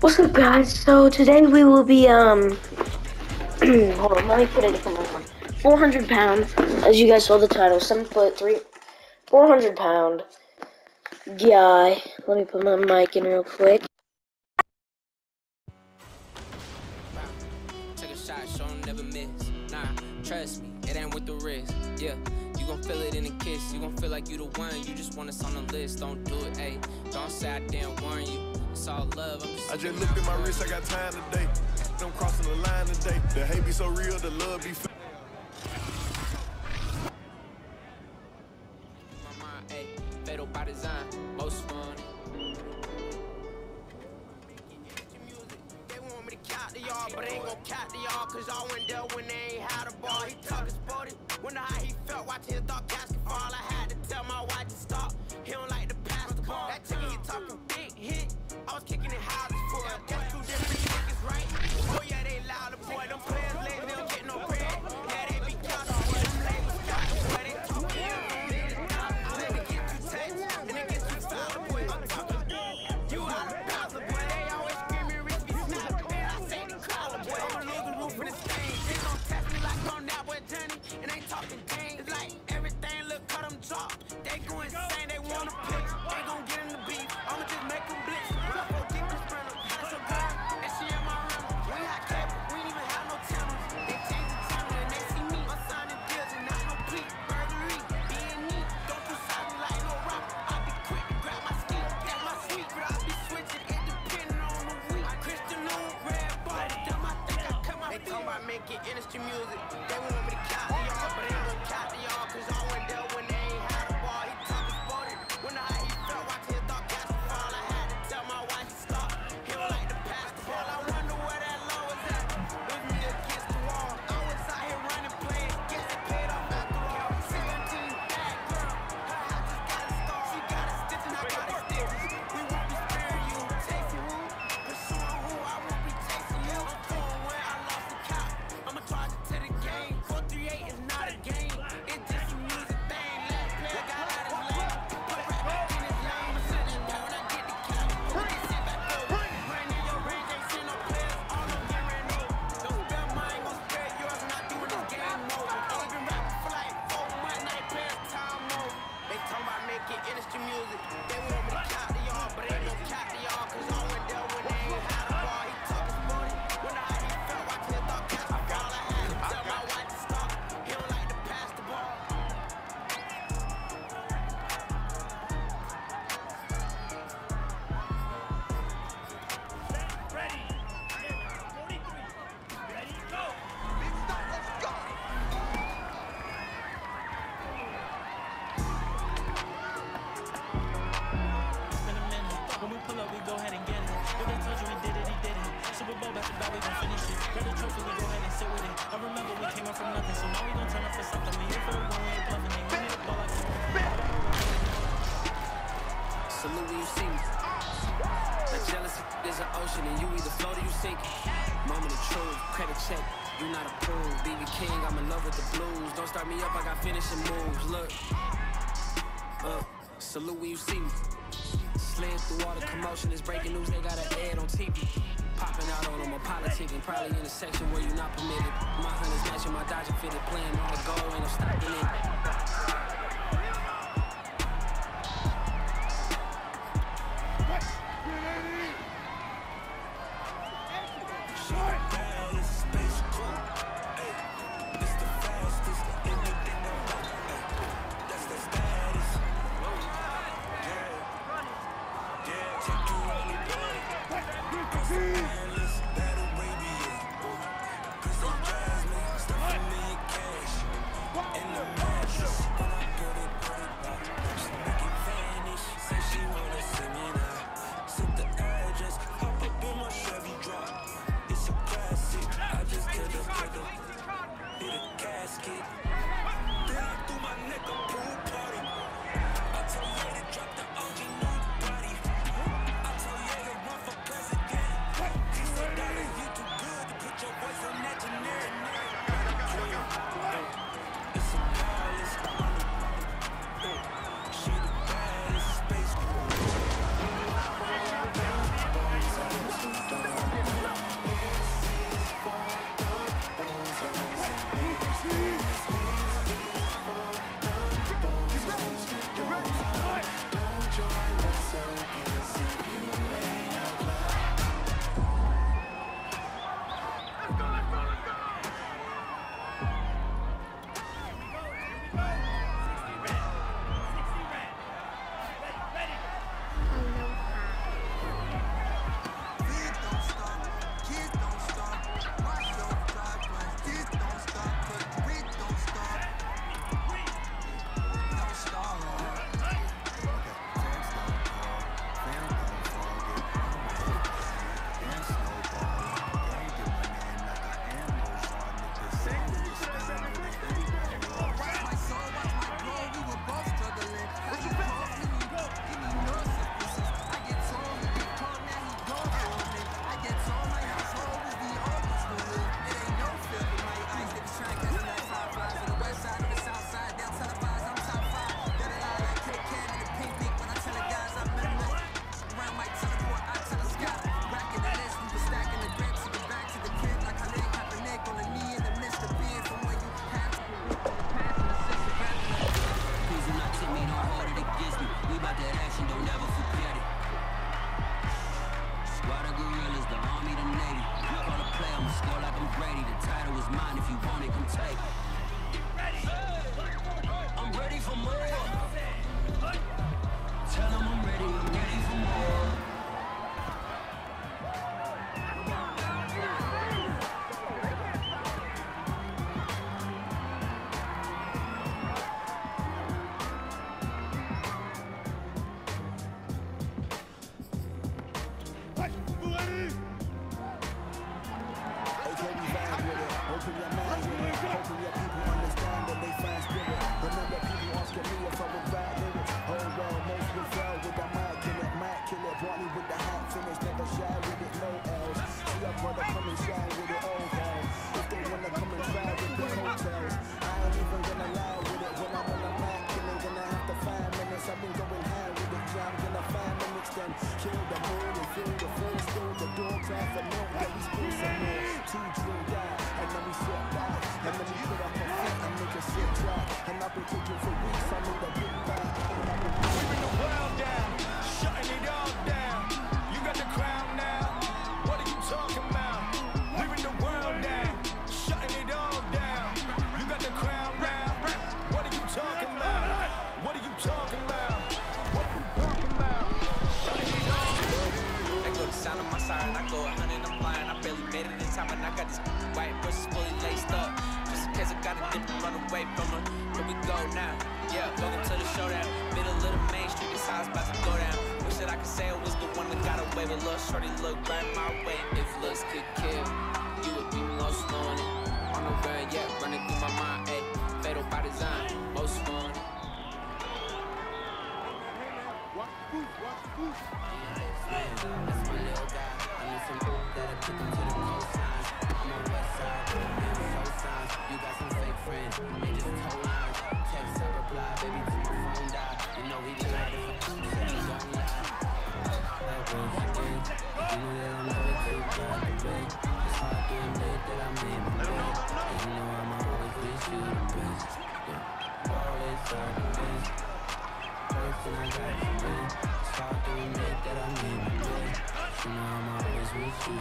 What's up guys? So today we will be um hold on, let me put it in one. Four hundred pounds, as you guys saw the title, seven foot three four hundred pound guy. Let me put my mic in real quick. Take a shot, show never miss. Nah, trust me, it ain't with the risk. Yeah. You gon' feel it in a kiss, you gon' feel like you the one, you just want us on the list, don't do it, hey Don't say I didn't warn you it's all love. I'm just I just looked at my wrist, I got time today. I'm crossing the line today. The hate be so real, the love be. My mind, fatal by design, most fun. But ain't gon' cap to y'all, cause went there when they ain't had a ball. He his body, wonder how he felt watching his dog cast understand. industry music. They wanna is an ocean and you either float or you sink. Moment of truth, credit check, you not approved. BB King, I'm in love with the blues. Don't start me up, I got finishing moves. Look, uh, salute when you see me. Slid through all the commotion, it's breaking news, they got an ad on TV. Popping out on them, a politic, and probably in a section where you're not permitted. My hunters matching my dodger fitted, playing all the goal, and I'm stopping it. I've been going high with I'm gonna five minutes then. Kill the moon and fill the phone, still the door, cry for milk, yeah, we spill some more. Two, die, and then we sit back. And then we put up a fight and make a shit drop. And I've been kicking for weeks, I made a big. And I've been the world down, shutting it down. Shorty look right my way. If looks could kill, you would be most wanted. On the run, yeah, running through my mind. Fatal by design, most wanted. That's my little guy. I need some that'll to the. I'm on west side, signs. You got some fake friends, they just lines. Text I reply, baby, till my phone die. You know he don't lie. You know that I'm. It's hard to admit that I you know I'ma always wish you. Yeah. It's hard to admit that I. You know I'ma always wish you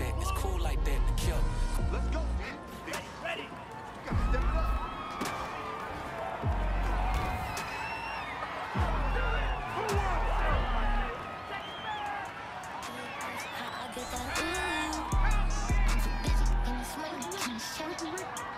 that. It's cool like that. Kill. Let's go. Ready, ready. You gotta step it up. How I get that ooh. I'm too busy in the swing, in the shade. My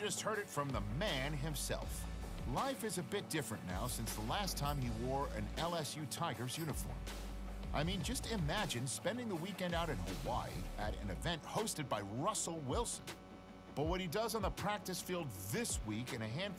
just heard it from the man himself. Life is a bit different now since the last time he wore an LSU Tigers uniform. I mean, just imagine spending the weekend out in Hawaii at an event hosted by Russell Wilson. But what he does on the practice field this week in a handful